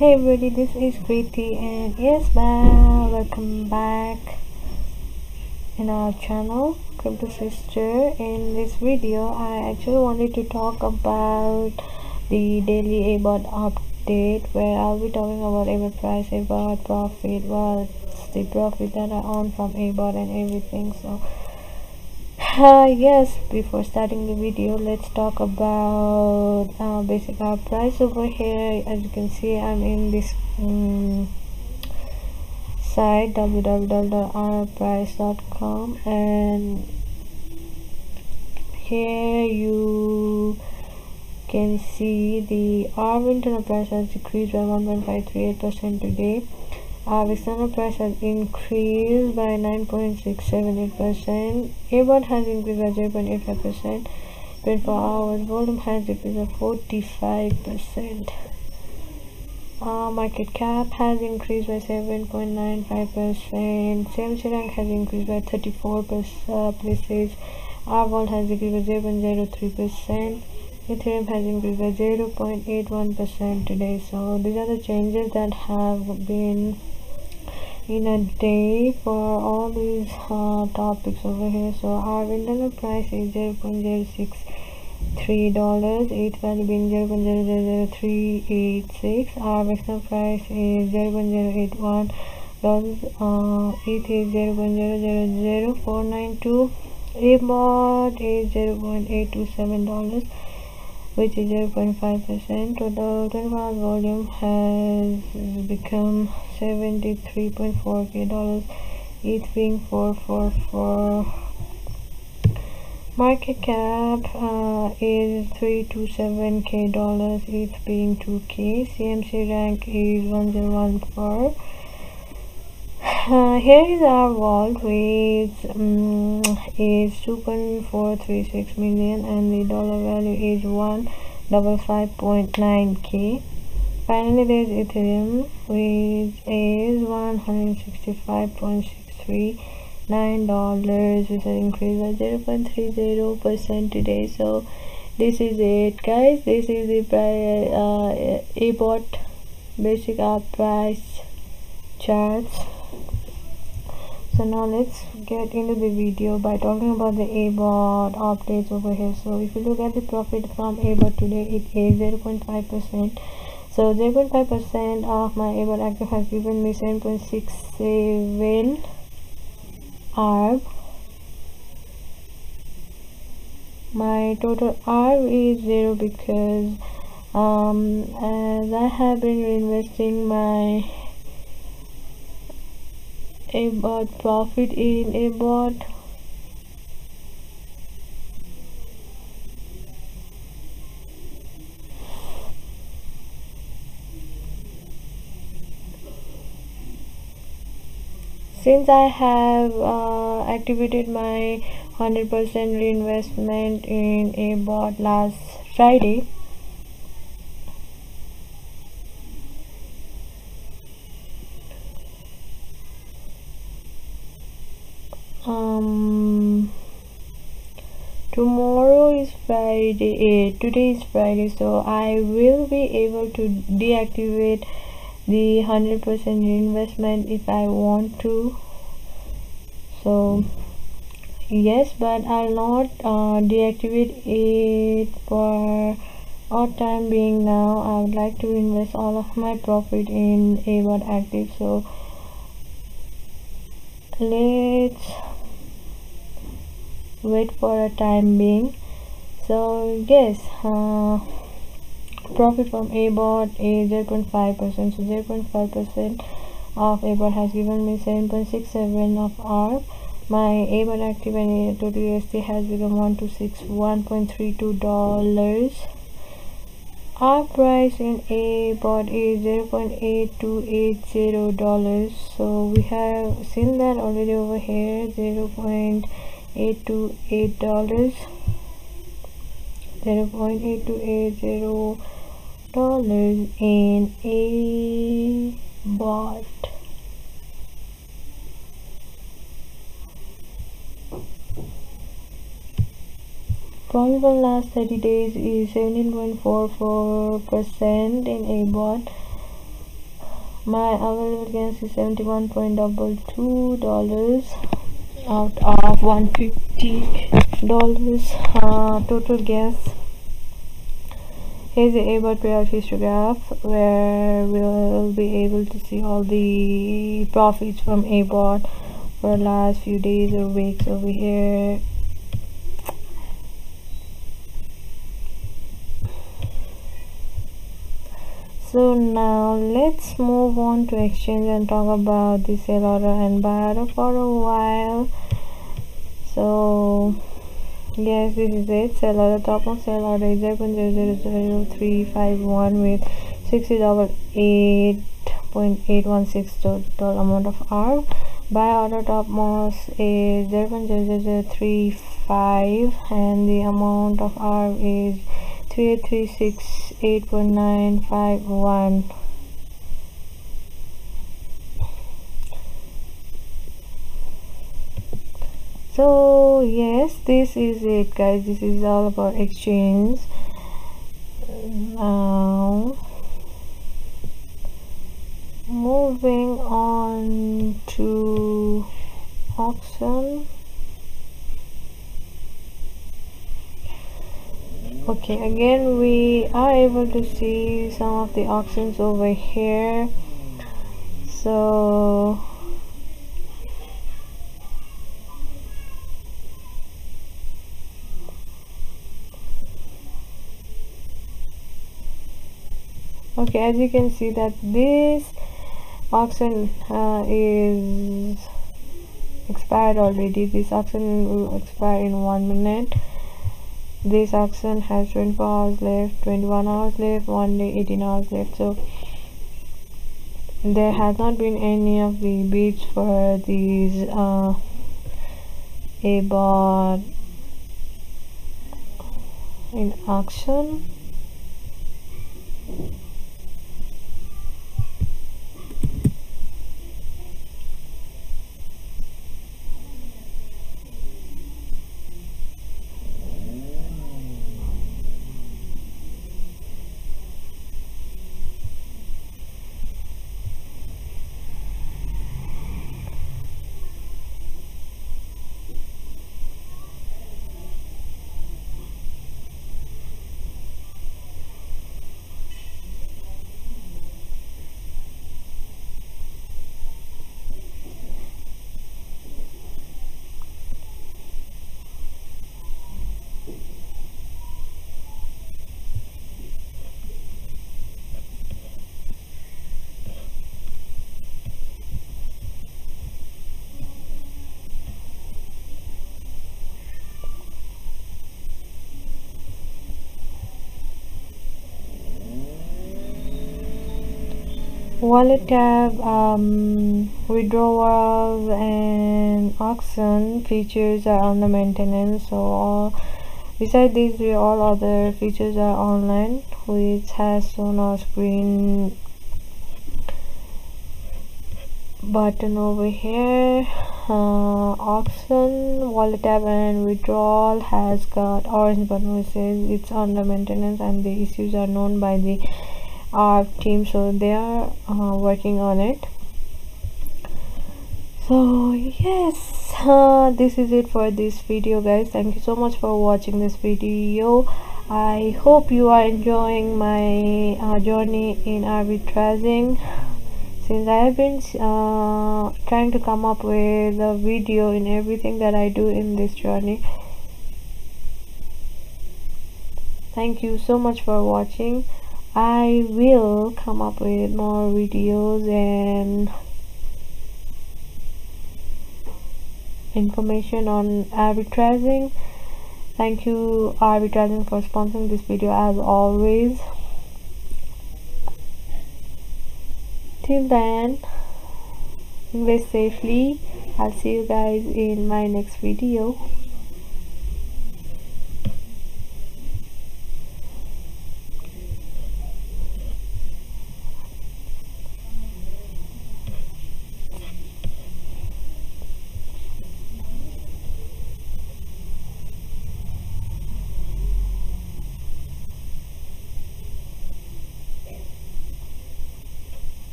Hey everybody, this is Kriti and yes, bye. Welcome back in our channel, Crypto Sister. In this video, I actually wanted to talk about the daily ABOT update where I'll be talking about ABOT price, ABOT profit, what's the profit that I earn from ABOT and everything. So uh, yes before starting the video let's talk about uh, basic art price over here. As you can see i'm in this um, site www.rprice.com and here you can see the ARB internal price has decreased by 1.538% today external price has increased by 9.678%. ABOT has increased by 0.85%. 24 hours volume has decreased by 45%. Uh, market cap has increased by 7.95%. CMC rank has increased by 34 uh, places. Our vault has decreased by 0.03%. Ethereum has increased by 0.81% today. So these are the changes that have been in a day for all these uh, topics over here. So our internal price is 0 0.063 dollars. ETH value being 0 0.00386 our external price is 0 0.081 dollars. Uh, ETH is 0 0.000492 ABOT is 0 0.827 dollars which is 0.5 percent total 24 volume has become 73.4 k dollars. ETH being 444 market cap uh, is 327 k dollars. ETH being 2k cmc rank is 1014 uh, here is our vault which um, is 2.436 million and the dollar value is 155.9k finally there is ethereum which is 165.639 dollars with an increase of 0.30 percent today. So this is it guys. This is the price uh, abot basic art price charts so now let's get into the video by talking about the abot updates over here. So if you look at the profit from abot today it is 0.5 percent. So 0.5 percent of my abot active has given me 7.67 arb my total arb is zero because um as i have been reinvesting my ABOT profit in ABOT since I have uh, activated my 100% reinvestment in ABOT last Friday um tomorrow is friday eh, today is friday so i will be able to deactivate the 100% investment if i want to. So yes but i'll not uh, deactivate it for all time being now. I would like to invest all of my profit in ABOT active so let's wait for a time being. So yes uh, profit from abot is 0.5 percent. So 0.5 percent of abot has given me 7.67 of r. My abot active and total usd has become 1261.32 dollars. Our price in abot is 0.8280 dollars. So we have seen that already over here 0 eight to eight dollars. Zero point eight to eight zero dollars in a bot. From last 30 days is 17.44% in a bot. my available gas is 71.22 dollars out of 150 dollars uh, total gas. Here's the ABOT payout histograph where we'll be able to see all the profits from ABOT for the last few days or weeks over here so now let's move on to exchange and talk about the sell order and buy order for a while. So yes this is it. Sell order top of sell order is 0.0000351 with 60 double eight point eight one six total amount of R. Buy order topmost is 0.00035 and the amount of R is 3836.8.951 so yes this is it guys. This is all about exchange. Now moving on to auction okay again we are able to see some of the auctions over here. So okay as you can see that this auction uh, is expired already. This auction will expire in one minute this auction has 24 hours left 21 hours left one day 18 hours left. So there has not been any of the bids for these uh ABOT in auction wallet tab um, withdrawals and auction features are on the maintenance. So all besides these all other features are online which has shown our screen button over here. Uh, auction wallet tab and withdrawal has got orange button which says it's under maintenance and the issues are known by the our team so they are uh, working on it. So yes uh, this is it for this video guys. Thank you so much for watching this video. I hope you are enjoying my uh, journey in arbitraging since i have been uh, trying to come up with a video in everything that i do in this journey. Thank you so much for watching I will come up with more videos and information on arbitraging. Thank you arbitraging for sponsoring this video as always. Till then invest safely. I'll see you guys in my next video